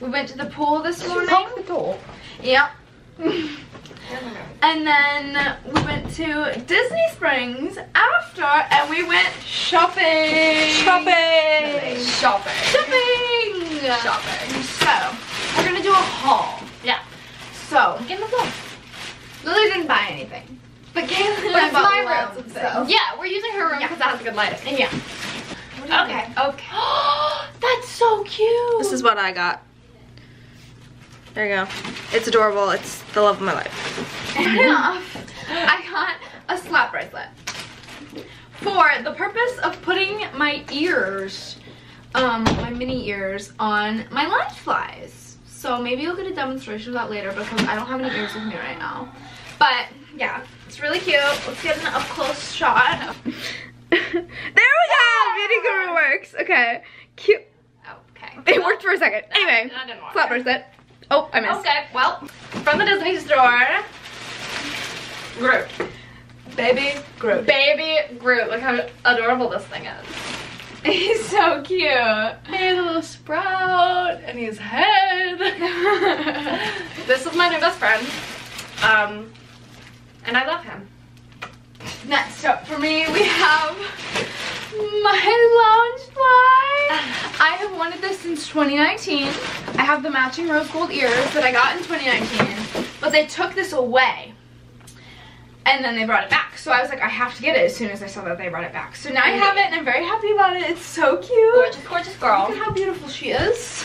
We went to the pool this morning. the door. Yep. And then we went to Disney Springs after, and we went shopping. Shopping. Shopping. Shopping. Shopping. So, we're gonna do a haul. Yeah. So, Get in the floor. Lily didn't buy anything. But Caitlin and I bought my room, of so. Yeah, we're using her room Yeah. because it has a good lighting. Yeah. Okay. Okay. That's so cute. This is what I got. There you go. It's adorable. It's the love of my life. enough. I got a slap bracelet for the purpose of putting my ears, um, my mini ears on my Loungeflies. So maybe you'll get a demonstration of that later because I don't have any ears with me right now. But yeah, it's really cute. Let's get an up close shot. there we go. Beauty Guru works. Okay. Cute. Okay. It worked for a second. Anyway, that didn't work. slap bracelet. Oh, I missed. Okay, well, from the Disney store, Groot. Baby Groot. Baby Groot. Look how adorable this thing is. He's so cute. He has a little sprout and his head. this is my new best friend. Um, and I love him. Next up for me, we have my Loungefly. I have wanted this since 2019. I have the matching rose gold ears that I got in 2019, but they took this away. And then they brought it back. So I was like, I have to get it as soon as I saw that they brought it back. So now I have it and I'm very happy about it. It's so cute. Gorgeous, gorgeous girl. Look at how beautiful she is.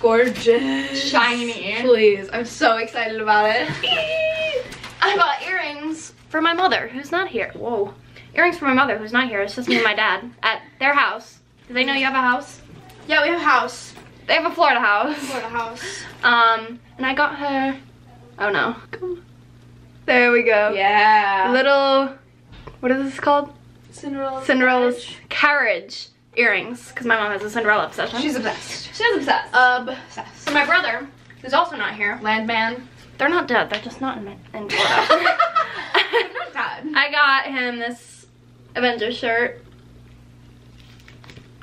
Gorgeous. Shiny. Please. I'm so excited about it. I bought earrings for my mother, who's not here. Whoa. Earrings for my mother, who's not here. It's just me and my dad at their house. Do they know you have a house? Yeah, we have a house. They have a Florida house. Florida house. Um, and I got her. Oh no. There we go. Yeah. Little, what is this called? Cinderella. Cinderella's Carriage earrings, because my mom has a Cinderella obsession. She's obsessed. she's obsessed. Obsessed. so my brother, who's also not here, Landman. they're not dead. They're just not in, in Florida. Not bad. I got him this Avengers shirt.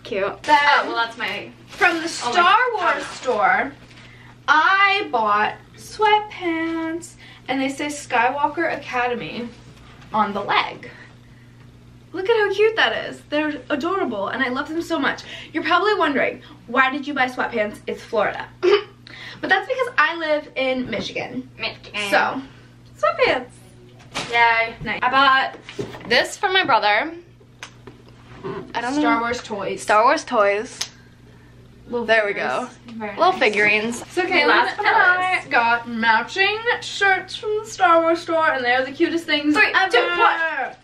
Cute. Then- oh, well, that's my. From the Star Wars store, I bought sweatpants and they say Skywalker Academy on the leg. Look at how cute that is. They're adorable and I love them so much. You're probably wondering, why did you buy sweatpants? It's Florida. but that's because I live in Michigan. Michigan. So, sweatpants. Yay. Nice. I bought this for my brother. I don't Star know. Wars toys. Star Wars toys. Little There we go. Very Little nice. figurines. So Caitlin last and but not least. I got matching shirts from the Star Wars store, and they're the cutest things Three, ever. two, one.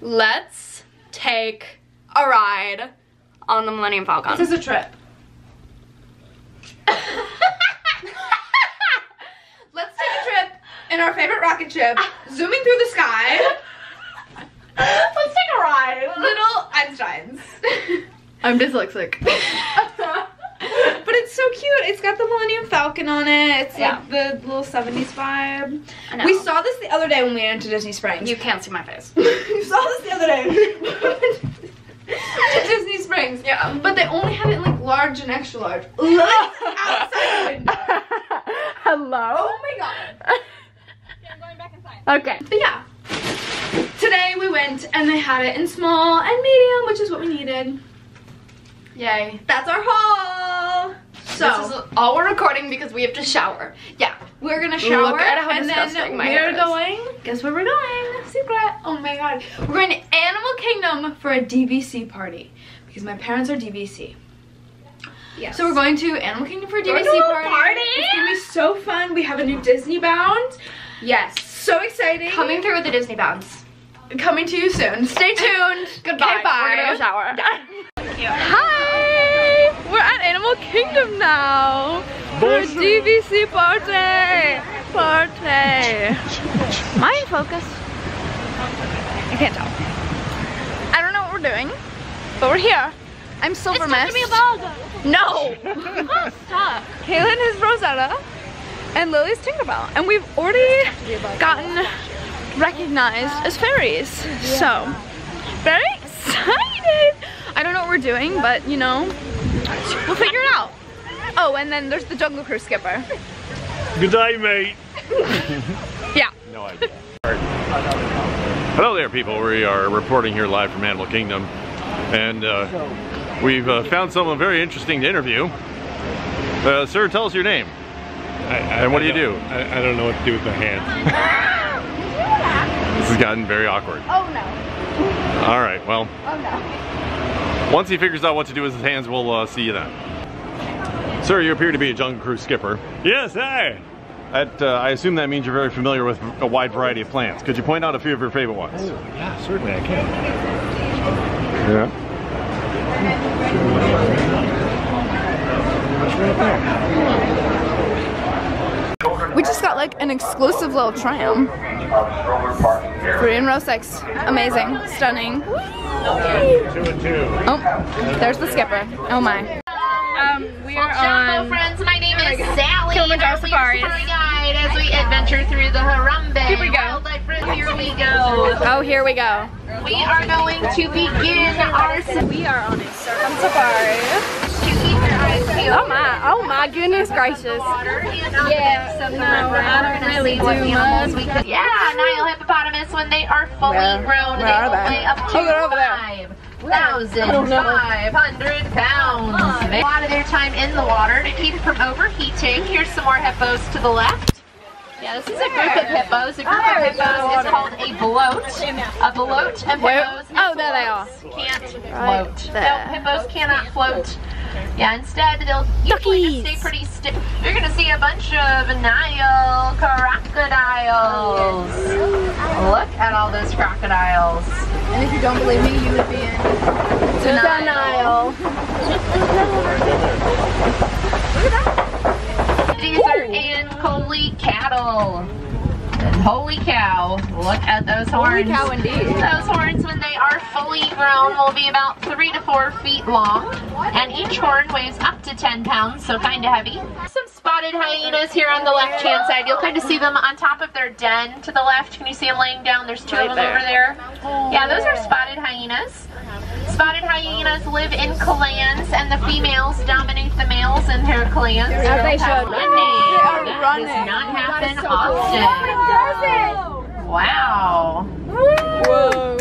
Let's take a ride on the Millennium Falcon. This is a trip. Let's take a trip in our favorite rocket ship, zooming through the sky. Let's take a ride. Little Einsteins. I'm dyslexic. but it's so cute. It's got the Millennium Falcon on it. It's Yeah. like the little 70s vibe. I know. We saw this the other day when we went to Disney Springs. You can't see my face. you saw this the other day. to Disney Springs. Yeah. But they only had it in like large and extra large. Outside the window. Hello? Oh my god. Okay. But yeah. Today we went and they had it in small and medium, which is what we needed. Yay. That's our haul. So this is all we're recording because we have to shower. yeah, we're gonna shower Look at how and then my we're going. Guess where we're going? Secret. Oh my god. We're going to Animal Kingdom for a DVC party because my parents are DVC. Yes. So we're going to Animal Kingdom for a Going DVC party. party? It's gonna be so fun. We have a new Disney bound. yes. So exciting. Coming through with the Disney bounce. coming to you soon. Stay tuned. Goodbye. Okay, bye. We're gonna go shower. Hi! We're at Animal Kingdom now. For a DVC party! Party! Am I in focus? I can't tell. I don't know what we're doing, but we're here. I'm Silvermist. No! Stop. Kaylin is Rosetta, and Lily's Tinkerbell. And we've already gotten recognized as fairies. So, very excited. I don't know what we're doing, but you know, we'll figure it out. Oh, and then there's the Jungle Cruise skipper. Good day, mate. Yeah. No idea. Hello there, people. We are reporting here live from Animal Kingdom, and uh, we've uh, found someone very interesting to interview. Uh, sir, tell us your name. And what do you do? I, I don't know what to do with my hands. This has gotten very awkward. Oh no. All right, well, Oh no. once he figures out what to do with his hands, we'll uh, see you then. Sir, you appear to be a Jungle Cruise skipper. yes, hey. That, uh, I assume that means you're very familiar with a wide variety of plants. Could you point out a few of your favorite ones? Yeah, certainly I can. Yeah. We just got like an exclusive little tram. Three in row six. Amazing. Stunning. Two and two. Oh, there's the skipper. Oh my. Um, we are Jumbo on. friends, my name is Sally. Kilimanjaro and Safaris. your guide as we adventure through the Harambe Here we go. Here we go. Oh, here we go. We are going to begin our We are on a circum safari. Oh my, oh my goodness gracious. Water and on yeah, no, I don't really animals. Yeah, Nile hippopotamus when they are fully Where? grown, Where they they? weigh up to Oh, over five thousand five hundred pounds. A lot of their time in the water to keep from overheating. Here's some more hippos to the left. Yeah, this is a group of hippos. A group of hippos is called a bloat. A bloat of hippos. oh, there they are. Can't float. there. No, hippos cannot float. Yeah, instead they'll usually just stay Duckies. pretty stiff. You're gonna see a bunch of Nile crocodiles. Look at all those crocodiles. And if you don't believe me, you would be in denial. These are Ankole cattle. And holy cow, look at those horns. Holy cow indeed. Those horns, when they are fully grown, will be about three to four feet long, and each horn weighs up to 10 pounds, so kind of heavy. Some spotted hyenas here on the left-hand side. You'll kind of see them on top of their den to the left. Can you see them laying down? There's two of them over there. Yeah, those are spotted hyenas. Spotted hyenas live in clans, and the females dominate the males in their clans. As they should. Running. They are That running. does not happen That is so often. Wow. Whoa.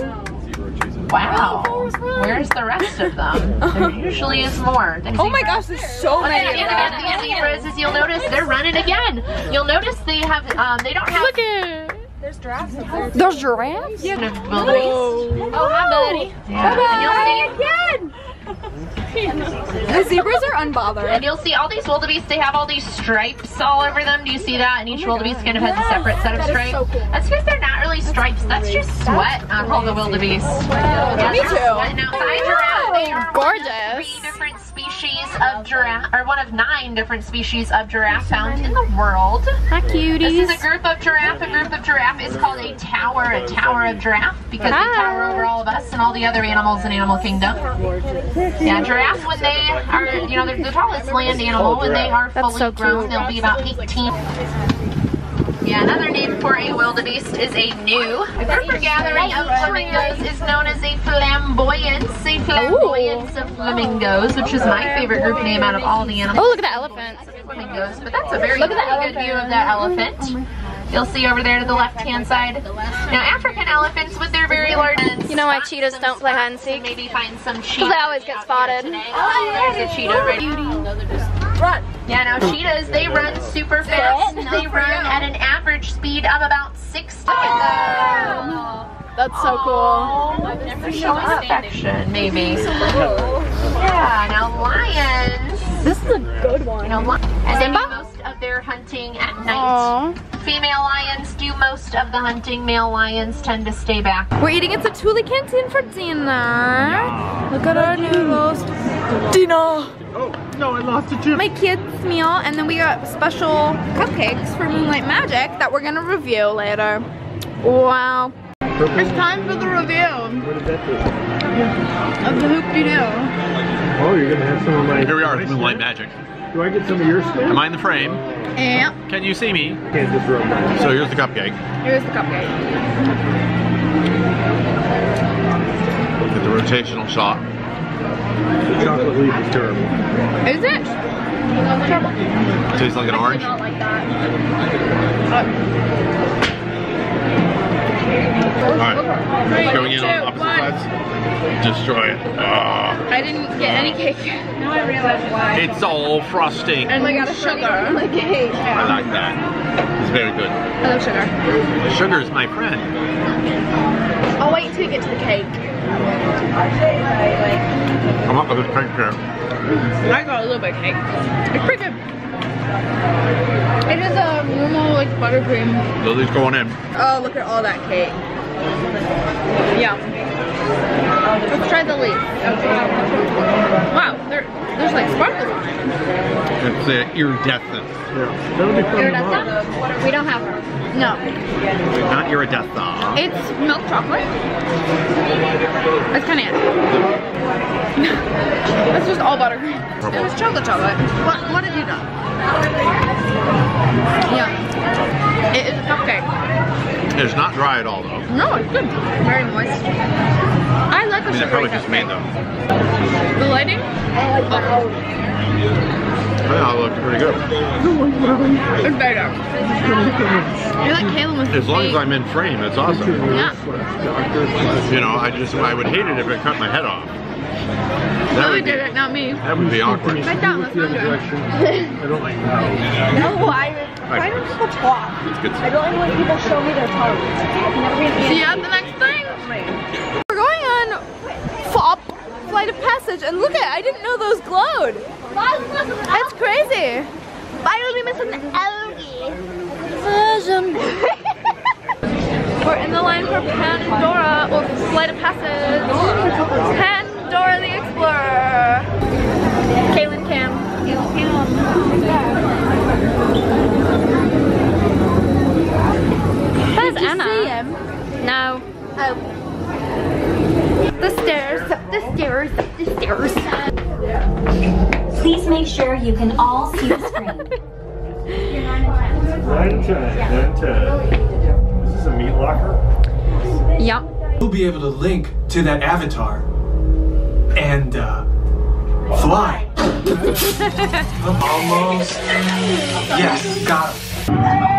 Wow. Where's the rest of them? There usually is more. than Oh my gosh, there's so One many thing of about them. these zebras is you'll notice they're running again. You'll notice they have, um, they don't have Look at There's giraffes. There's giraffes? kind of wildebeest. Oh, hi, buddy. Yeah. And you'll see, again. The zebras are unbothered. and you'll see all these wildebeest, they have all these stripes all over them. Do you see that? And each oh wildebeest kind of has a separate set of stripes. That's because they're not really stripes. That's just sweat on all the wildebeest. Oh yeah, Me they're too. Sweating outside giraffe. They are one of Gorgeous. Three different species of giraffe, or one of nine different species of giraffe found in the world. Hi, cuties. This is a group of giraffe. A group of giraffe is called a tower, a tower of giraffe, because Hi. they tower over all of us and all the other animals in Animal Kingdom. Yeah, giraffe, when they are, you know, they're the tallest land animal. When they are fully so grown, they'll be about 18. Yeah, another name for a wildebeest is a gnu. A group gathering of flamingos is known as a flamboyance. A flamboyance of flamingos, which is my favorite group name out of all the animals Oh, look at the elephant. flamingos, but that's a very Look at the pretty good view of that elephant. You'll see over there to the left-hand side. Now, African elephants with their very large You know why cheetahs don't play hide and seek? Maybe find some cheetahs. they always get spotted. Oh, there's a cheetah right oh, Run. Yeah, now cheetahs, they run super fast. They run at an average speed of about six times. That's so cool. They're showing affection, maybe. Yeah, now lions. This is a good one. You know, they do most of their hunting at night. Aww. Female lions do most of the hunting. Male lions tend to stay back. We're eating at Satu'li Canteen for dinner. Look at our noodles. Dinner. Oh, no, I lost a chip. My kids' meal, and then we got special cupcakes for Moonlight Magic that we're gonna review later. Wow. It's time for the review What did that do? of the hoop-de-doo. Oh, you're gonna have some of my. Here we are at Moonlight Magic. Do I get some of your stuff? Am I in the frame? Yeah. Can you see me? Can't just rub mine. So here's the cupcake. Here's the cupcake. Get the rotational shot. The chocolate leaf is terrible. Is it? Tastes like an orange. Not like that. Alright. Going in two, on opposite one. sides. Destroy it. Ah. I didn't get any cake. Now I realize why. It's all frosting. And I got a sugar. Like cake. I like that. Very good. I love sugar. Sugar is my friend. I'll wait till you get to the cake. I'm not with this cake here. I got a little bit of cake. It's pretty good. It is a normal like buttercream. Lily's going in. Oh, look at all that cake. Yeah. Let's try the leaf. Wow, there, there's like sparkles on it. It's uh, iridescent. Yeah. That would be fun tomorrow. Iridescent? We don't have her. No. Not iridescent. It's milk chocolate. That's kind of it. That's just all buttercream. It was chocolate chocolate. What, what have you done? Cupcake. It's not dry at all though. No, it's good. Very moist. I like a I mean, they're probably just made though. The lighting? Yeah, it looks pretty good. It's better. I like Caleb with As long as I'm in frame, it's awesome. Yeah. You know, I just I would hate it if it cut my head off. That Lily would be, did it, not me. that would be awkward. My thumb was not good. I don't like how. No, I, Why don't people talk? It's good. I don't like when people show me their toes. I can never be See you at the next thing. We're going on FOP, Flight of Passage, and look at I didn't know those glowed. That's crazy. Finally missing the algae. We're in the line for Pandora, or Flight of Passage. Pandora the Explorer. Kaylin Cam. Where's Anna? No. Oh. The stairs. The stairs. The stairs. Please make sure you can all see the screen. Nine ten. Nine ten. Is this a meat locker? Yep. You'll be able to link to that avatar and uh, fly. Almost. Yes, got it.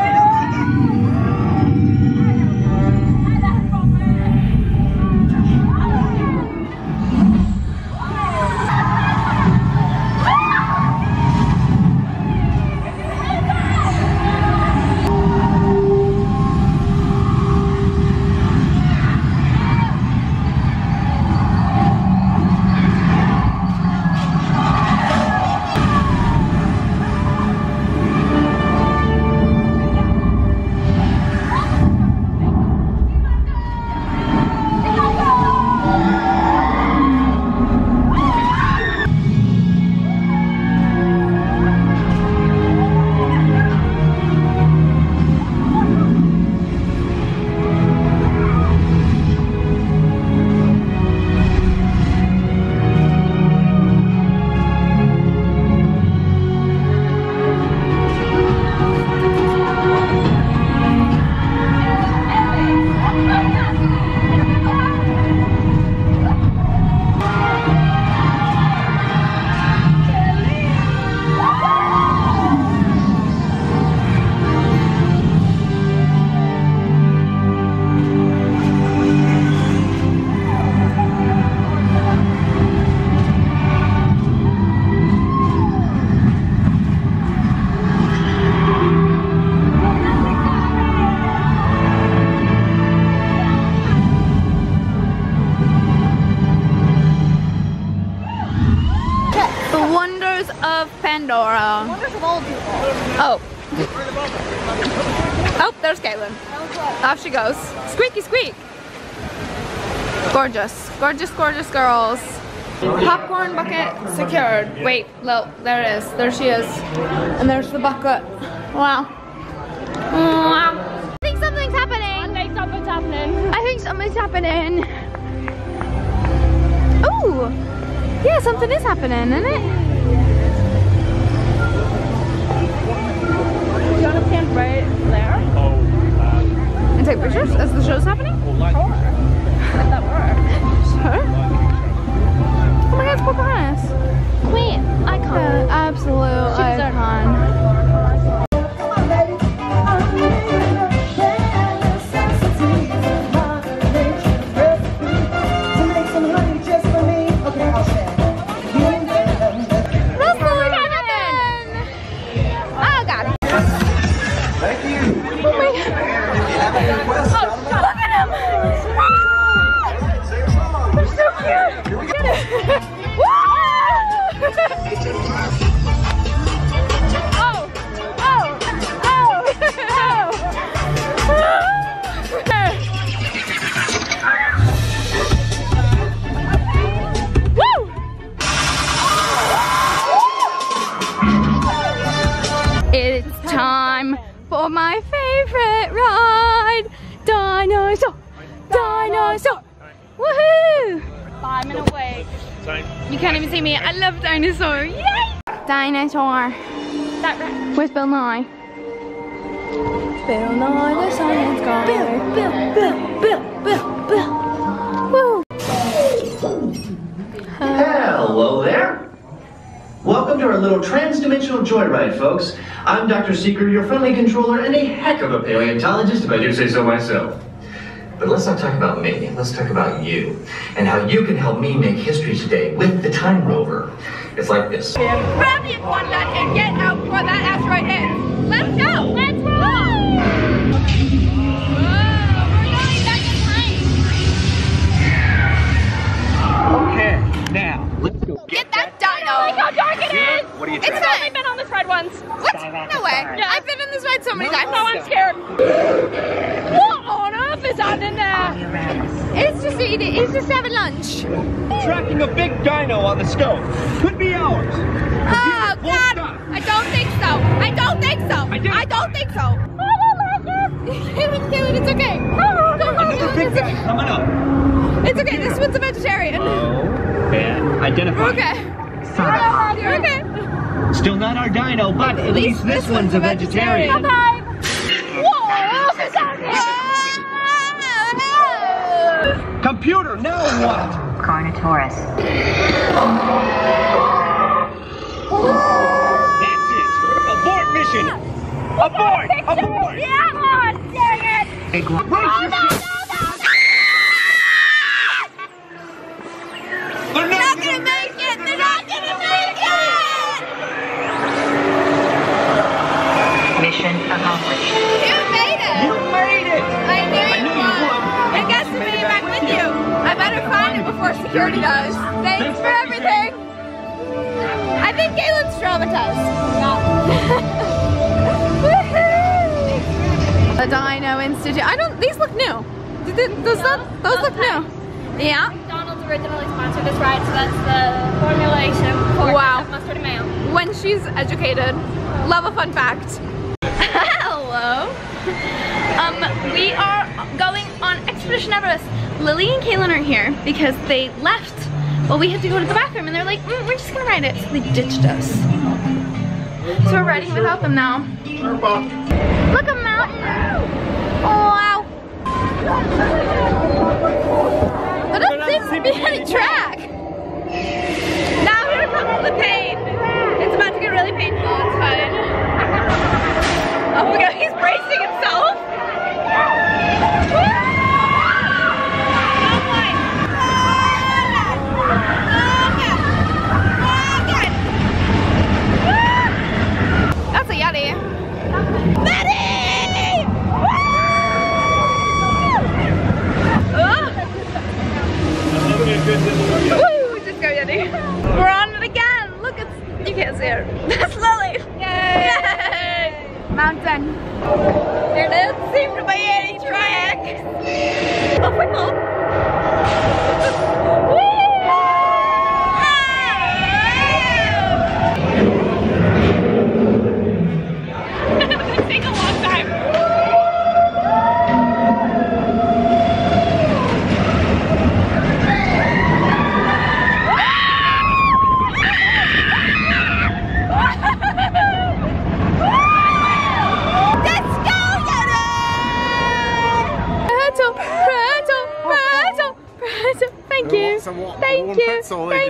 Goes. Squeaky squeak. Gorgeous. Gorgeous, gorgeous girls. Popcorn bucket secured. Wait, look, there it is. There she is. And there's the bucket. Wow. Wow. I think something's happening. I think something's happening. I think something's happening. Ooh. Yeah, something is happening, isn't it? you want to stand right there take pictures as the show's happening? Sure. If that works. Sure. Oh my god, it's Pocahontas. Queen, icon. Yeah, absolute She's our- icon. Russell Hannigan! Oh god. Thank you. Oh my god. Look at him! They're so cute! You can't even see me. I love dinosaur. Yay! Dinosaur. That right. Where's Bill Nye? Bill Nye the science guy. Bill, Bill, Bill, Bill, Bill, Bill. Woo! Hello there. Welcome to our little trans-dimensional joyride, folks. I'm Dr. Seeker, your friendly controller and a heck of a paleontologist, if I do say so myself. But let's not talk about me. Let's talk about you and how you can help me make history today with the Time Rover. It's like this. Grab the one that and get out before that asteroid hits. Let's go. Let's roll. Okay, now let's go Get that dino. Oh Look how dark it is. What do you It's think? only been on this ride once. What? No way. I've been in this ride so many times. No, I'm scared. What on earth is on in there? It's just eating. It's just having lunch. Tracking a big dino on the scope. Could be ours. Oh God! I don't think so. I don't think so. I, don't think so. I don't like it. Kaylin, Kaylin, it's okay. Another big guy coming up. It's okay. This one's a vegetarian. Oh, And identify. Okay. You're okay. Still not our dino, but at least this one's a vegetarian. Bye. Whoa! Computer, now what? Carnotaurus. That's it. Abort mission. Abort! Abort! Yeah, on. Dang it. Hey, sponsored this ride, so that's the formulation for Wow. mustard and mayo. When she's educated. Love a fun fact. Hello. Um, we are going on Expedition Everest. Lily and Kaylin are here because they left well we had to go to the bathroom and they're like, mm, we're just gonna ride it. So they ditched us. So we're riding without them now. Look a mountain. Oh wow. To be any track. Now here comes the pain. It's about to get really painful. It's fine. Oh my god, he's bracing himself. That's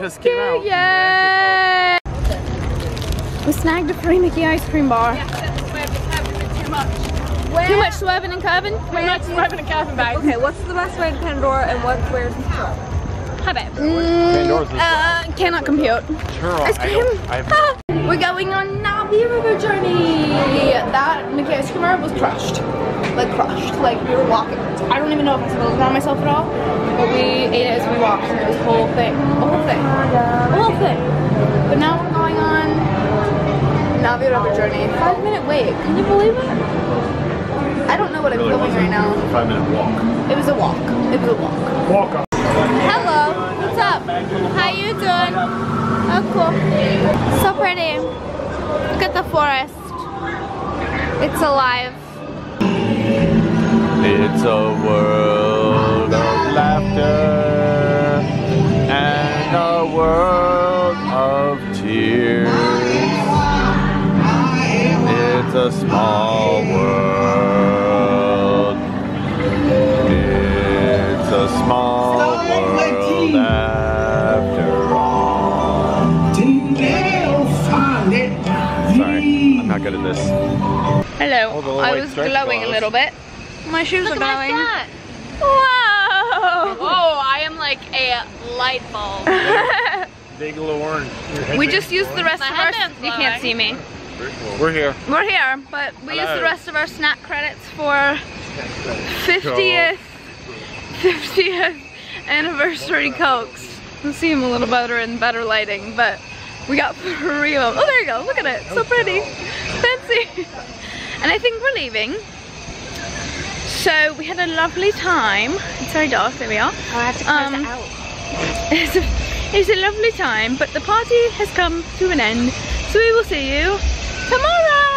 just came you. out. Yay! We snagged a free Mickey ice cream bar. Too much. Too much swerving and curving? Too much swerving and curving, babe. Okay, what's the best way to Pandora and what's where's the Hi, babe. Pandora's uh, cannot compute. Churro. Ice cream. don't. I have We're going on Na'vi River journey. That Mickey ice cream bar was crushed. Like we were walking. I don't even know if I spilled it on myself at all. But we ate it as we walked was the whole thing. The whole thing. The whole thing. But now we're going on Na'vi River journey. Five minute wait. Can you believe it? I don't know what I'm Really filming right now. Five minute walk. It was a walk. It was a walk. Walk on. Hello, what's up? How you doing? Oh, cool. So pretty. Look at the forest. It's alive. It's a world of laughter and a world of tears. It's a small world. It's a small world after all. Sorry, I'm not good at this. Hello. The little I was glowing a little bit. My shoes Look are at my glowing. hat. Whoa! Whoa, I am like a light bulb. Big little orange. We just used the rest My of our. headband's You can't see me. We're here. We're here, but we used the rest of our snack credits for 50th, 50th anniversary Cokes. You'll see them a little better in better lighting, but we got three of them. Oh, there you go. Look at it. So pretty. Fancy. And I think we're leaving. So we had a lovely time. It's very dark. There we are. I have to close Um, it out. It's a, it's a lovely time, but the party has come to an end. So we will see you tomorrow.